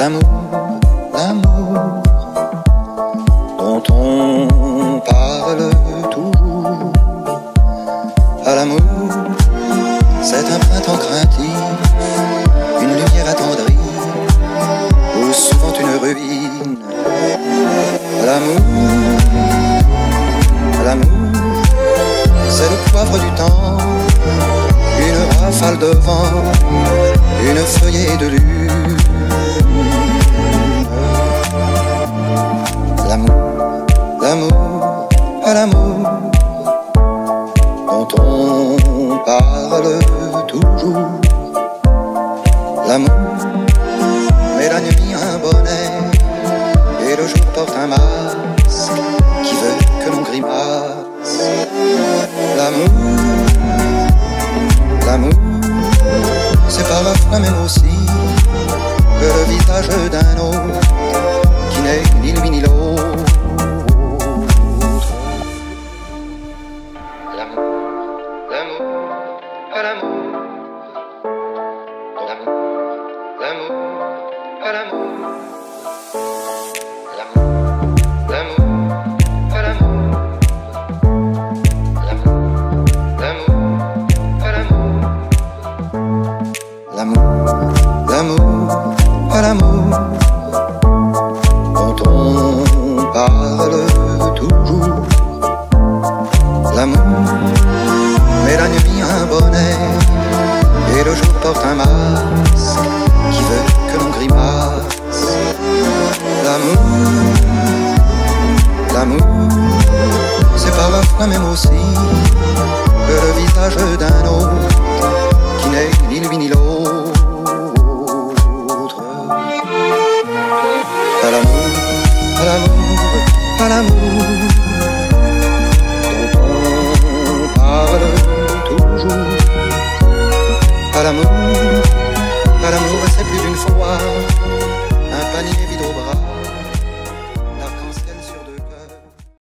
L'amour, l'amour, dont on parle toujours. À l'amour, c'est un printemps craintif, une lumière attendrie, ou souvent une ruine. À l'amour, à l'amour, c'est le poivre du temps, une rafale de vent, une feuillée de lune. Dont on parle toujours. L'amour, mais la nuit un bonnet, et le jour porte un masque qui veut que l'on grimace. L'amour, l'amour, c'est parfois même aussi que le visage d'un autre à l'amour. L'amour, l'amour, à l'amour. L'amour, l'amour, l'amour, à l'amour dont on parle toujours. L'amour, L'amour, l'amour, c'est parfois même aussi que le visage d'un autre qui n'est ni lui ni l'autre. À l'amour, à l'amour, à l'amour, dont on parle toujours. À l'amour, à l'amour, c'est plus d'une fois